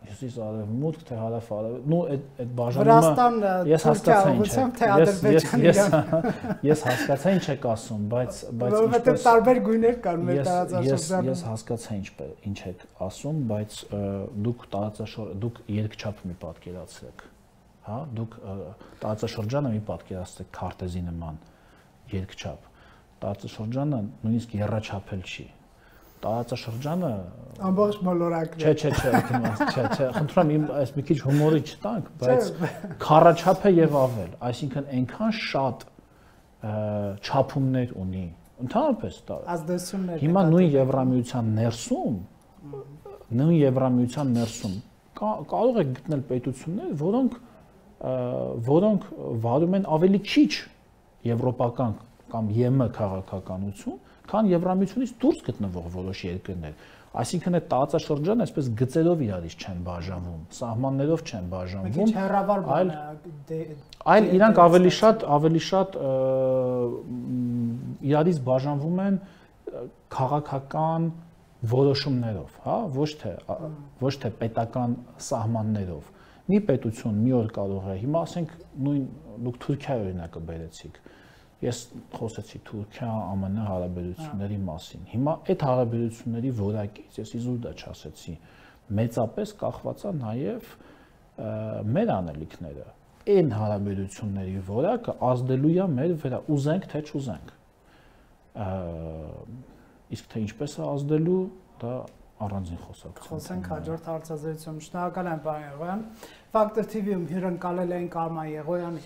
Speaker 2: հյուսիս արևմուտք թե հարավ արև նու այդ այդ բաժանումը ես հասկացա ինչ է ես ես ես հասկացա ինչ եք ասում բայց բայց
Speaker 1: որովհետև տարբեր գույներ կան մեր տարածաշրջանում
Speaker 2: ես հասկացա ինչ ինչ եք ասում բայց դուք տարածաշոր դուք երկչափ մի պատկերացրեք հա դուք տարածաշրջանը մի պատկերացրեք քարտեզի նման երկչափ տարածաշրջանը նույնիսկ երրաչափել չի տարածաշրջանը
Speaker 1: ամբողջ մոլորակն
Speaker 2: է։ Չէ, չէ, չէ, չէ, չէ, խնդրում եմ այս մի քիչ հումորի չտանք, բայց քարաչափը եւ ավել, այսինքն այնքան շատ չափումներ ունի։ Ընդհանրապես դա
Speaker 1: ազդեցություններ։
Speaker 2: Հիմա նույն Եվրամիության ներսում նույն Եվրամիության ներսում կարող եք գտնել պետություններ, որոնք որոնք վարում են ավելի քիչ եվրոպական կամ ԵՄ քաղաքականություն, քան Եվրամիությունից դուրս գտնվող որոշ երկրներ։ Այսինքն այդ տարածաշրջանը այսպես գծերով իրարից չեն բաժանվում, սահմաններով չեն բաժանվում։
Speaker 1: Քիչ հեռավար
Speaker 2: այլ այլ իրանք ավելի շատ ավելի շատ իրարից բաժանվում են քաղաքական որոշումներով, հա, ոչ թե ոչ թե պետական սահմաններով։ Մի պետություն մի օր կարող է, հիմա ասենք նույն դուք Թուրքիայի օրինակը բերեցիք Ես խոսեցի Թուրքիա ԱՄՆ հարաբերությունների մասին։ Հիմա այդ հարաբերությունների որակից ես իզուր չասեցի, մեծապես կախված է նաև մեր անելիքները։ Այն հարաբերությունների որակը ազդելու է մեր վրա, ուզենք թե չուզենք։ Իսկ թե ինչպես է ազդելու, դա առանձին խոսակցություն։
Speaker 1: Խոսենք հաջորդ հարցազրույցում։ Շնորհակալ եմ, պարոն Եղոյան։ Factor TV-ում հյուրընկալել ենք Արման Եղոյանը։